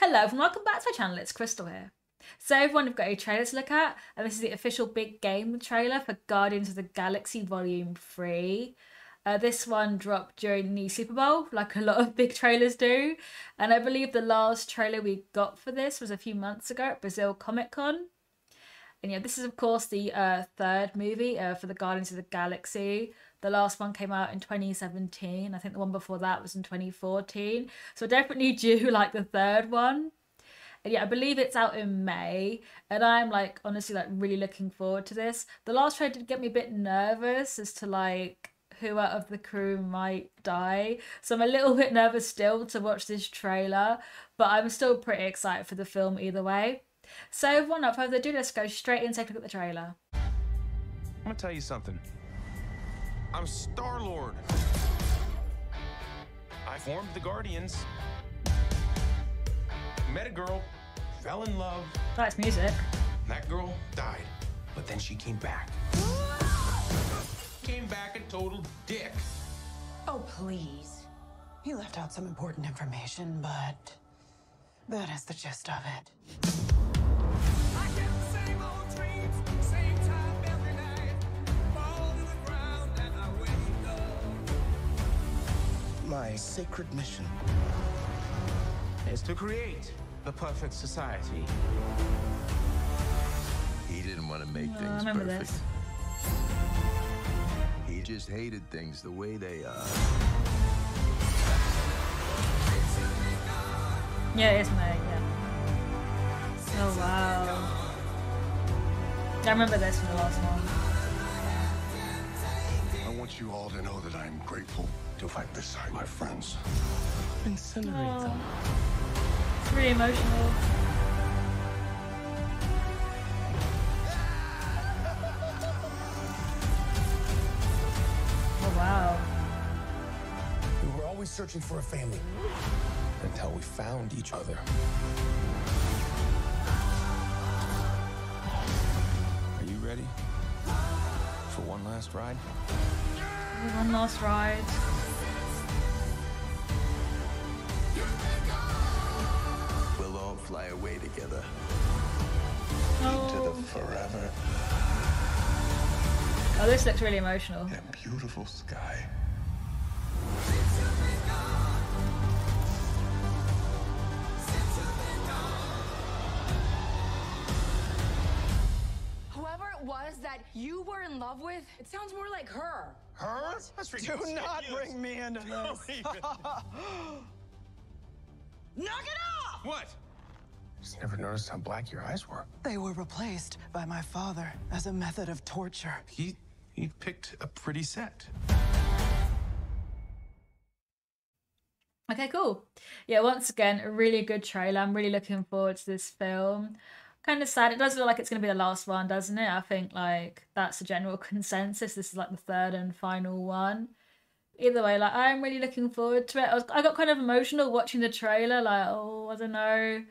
Hello and welcome back to my channel, it's Krystal here. So everyone, we've got a trailer to look at, and this is the official big game trailer for Guardians of the Galaxy Volume 3. Uh, this one dropped during the Super Bowl, like a lot of big trailers do, and I believe the last trailer we got for this was a few months ago at Brazil Comic Con. And yeah, this is of course the uh, third movie uh, for the Guardians of the Galaxy. The last one came out in 2017. I think the one before that was in 2014. So definitely due like the third one. And yeah, I believe it's out in May. And I'm like honestly like really looking forward to this. The last trailer did get me a bit nervous as to like who out of the crew might die. So I'm a little bit nervous still to watch this trailer, but I'm still pretty excited for the film either way. So without further ado, let's go straight in and take a look at the trailer. I'm gonna tell you something. I'm Star Lord. I formed the Guardians. Met a girl, fell in love. That's music. That girl died, but then she came back. came back a total dick. Oh, please. He left out some important information, but that is the gist of it. My sacred mission is to create the perfect society. He didn't want to make No, I things remember perfect. this. He just hated things the way they are. Yeah, it is my yeah. Oh wow. I remember this from the last one. I want you all to know that I am grateful to fight beside my friends. Incinerate them. It's really emotional. Oh wow. We were always searching for a family until we found each other. Are you ready for one last ride? One last ride. Fly away together. Oh. Forever oh, this looks really emotional. and beautiful sky. Whoever it was that you were in love with, it sounds more like her. Her? That's Do not bring me into this. Knock it off! What? Just never noticed how black your eyes were. They were replaced by my father as a method of torture. He he picked a pretty set. Okay, cool. Yeah, once again, a really good trailer. I'm really looking forward to this film. Kind of sad. It does look like it's going to be the last one, doesn't it? I think like that's the general consensus. This is like the third and final one. Either way, like I'm really looking forward to it. I, was, I got kind of emotional watching the trailer. Like, oh, I don't know,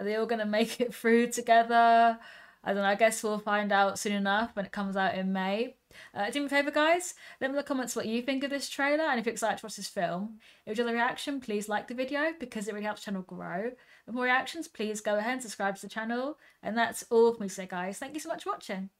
are they all going to make it through together? I don't know. I guess we'll find out soon enough when it comes out in May. Uh, do me a favour, guys. Let me know in the comments what you think of this trailer and if you're excited to watch this film. If you enjoyed the reaction, please like the video because it really helps the channel grow. For more reactions, please go ahead and subscribe to the channel. And that's all from me today, guys. Thank you so much for watching.